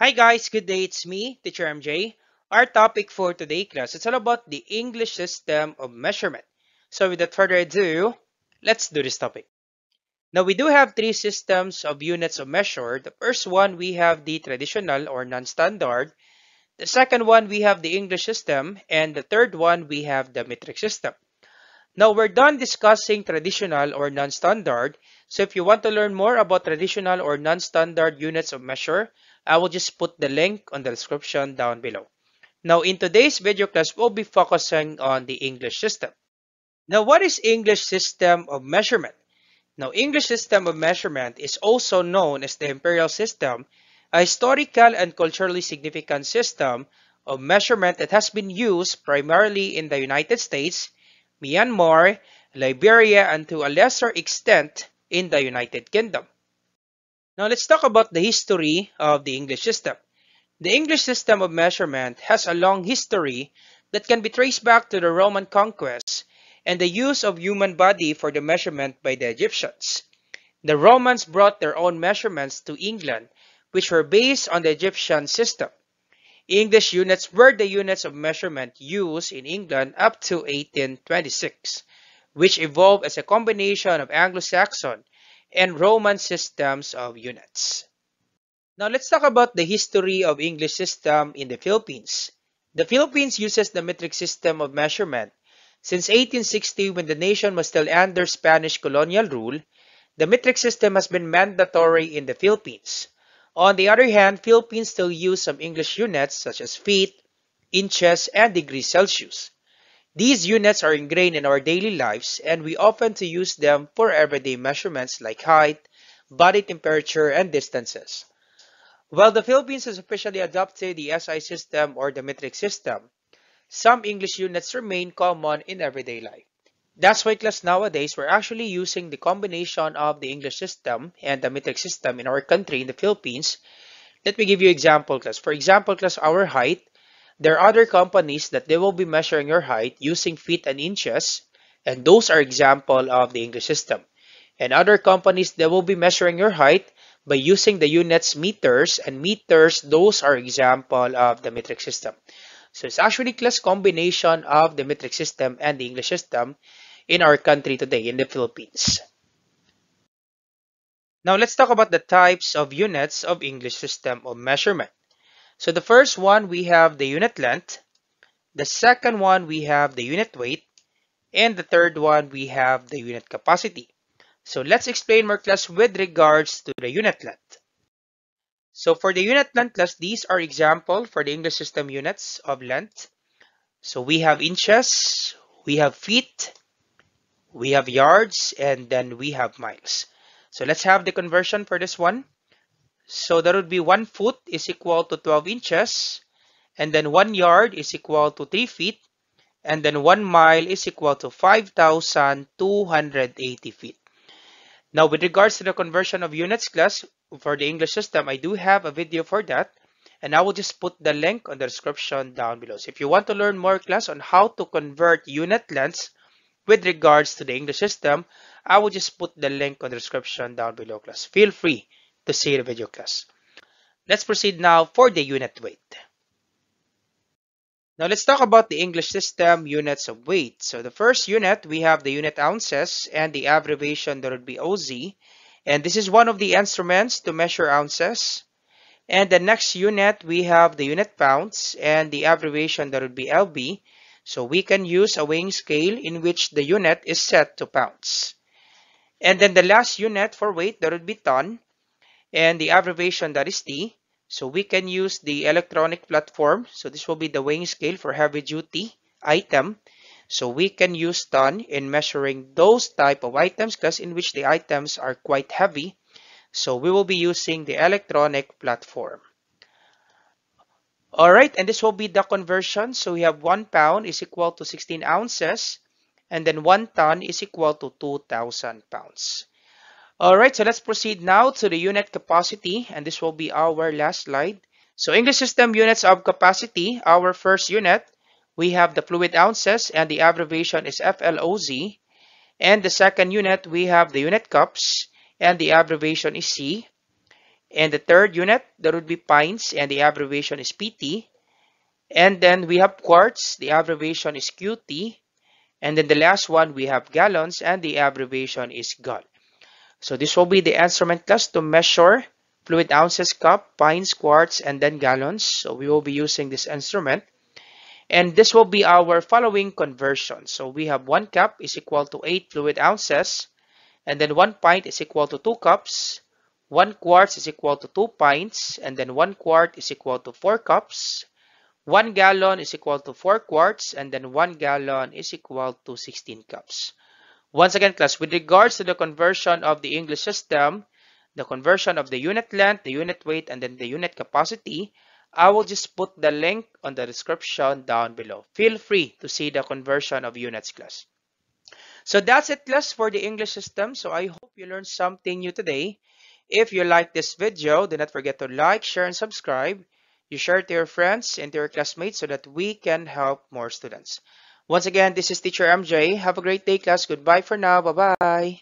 Hi guys, good day. It's me, Teacher MJ. Our topic for today class, it's all about the English system of measurement. So without further ado, let's do this topic. Now we do have three systems of units of measure. The first one, we have the traditional or non-standard. The second one, we have the English system. And the third one, we have the metric system. Now we're done discussing traditional or non-standard. So if you want to learn more about traditional or non-standard units of measure, I will just put the link on the description down below. Now in today's video class, we'll be focusing on the English system. Now what is English system of measurement? Now English system of measurement is also known as the imperial system, a historical and culturally significant system of measurement that has been used primarily in the United States, Myanmar, Liberia, and to a lesser extent in the United Kingdom. Now let's talk about the history of the English system. The English system of measurement has a long history that can be traced back to the Roman conquest and the use of human body for the measurement by the Egyptians. The Romans brought their own measurements to England, which were based on the Egyptian system. English units were the units of measurement used in England up to 1826, which evolved as a combination of Anglo-Saxon and Roman systems of units. Now let's talk about the history of English system in the Philippines. The Philippines uses the metric system of measurement. Since 1860, when the nation was still under Spanish colonial rule, the metric system has been mandatory in the Philippines. On the other hand, Philippines still use some English units such as feet, inches, and degrees Celsius. These units are ingrained in our daily lives and we often to use them for everyday measurements like height, body temperature, and distances. While the Philippines has officially adopted the SI system or the metric system, some English units remain common in everyday life. That's why class nowadays we're actually using the combination of the English system and the metric system in our country in the Philippines. Let me give you example class. For example class, our height there are other companies that they will be measuring your height using feet and inches, and those are example of the English system. And other companies, they will be measuring your height by using the units meters, and meters, those are example of the metric system. So it's actually class combination of the metric system and the English system in our country today, in the Philippines. Now let's talk about the types of units of English system of measurement. So the first one, we have the unit length. The second one, we have the unit weight. And the third one, we have the unit capacity. So let's explain more class with regards to the unit length. So for the unit length class, these are example for the English system units of length. So we have inches, we have feet, we have yards, and then we have miles. So let's have the conversion for this one. So that would be 1 foot is equal to 12 inches. And then 1 yard is equal to 3 feet. And then 1 mile is equal to 5,280 feet. Now, with regards to the conversion of units class for the English system, I do have a video for that. And I will just put the link on the description down below. So if you want to learn more class on how to convert unit lengths with regards to the English system, I will just put the link on the description down below class. Feel free to see the video class. Let's proceed now for the unit weight. Now let's talk about the English system units of weight. So the first unit, we have the unit ounces and the abbreviation that would be OZ. And this is one of the instruments to measure ounces. And the next unit, we have the unit pounds and the abbreviation that would be LB. So we can use a weighing scale in which the unit is set to pounds. And then the last unit for weight, that would be ton and the abbreviation that is T. So we can use the electronic platform. So this will be the weighing scale for heavy duty item. So we can use ton in measuring those type of items because in which the items are quite heavy. So we will be using the electronic platform. Alright, and this will be the conversion. So we have 1 pound is equal to 16 ounces. And then 1 ton is equal to 2,000 pounds. Alright, so let's proceed now to the unit capacity and this will be our last slide. So English system units of capacity, our first unit, we have the fluid ounces and the abbreviation is FLOZ. And the second unit, we have the unit cups and the abbreviation is C. And the third unit, there would be pints, and the abbreviation is PT. And then we have quarts, the abbreviation is QT. And then the last one, we have gallons, and the abbreviation is GAL. So this will be the instrument class to measure fluid ounces cup, pints, quarts, and then gallons. So we will be using this instrument. And this will be our following conversion. So we have one cup is equal to 8 fluid ounces. And then one pint is equal to 2 cups. One quart is equal to 2 pints. And then one quart is equal to 4 cups. One gallon is equal to 4 quarts. And then one gallon is equal to 16 cups. Once again, class, with regards to the conversion of the English system, the conversion of the unit length, the unit weight, and then the unit capacity, I will just put the link on the description down below. Feel free to see the conversion of units class. So that's it class for the English system. So I hope you learned something new today. If you like this video, do not forget to like, share, and subscribe. You share it to your friends and to your classmates so that we can help more students. Once again, this is Teacher MJ. Have a great day class. Goodbye for now. Bye-bye.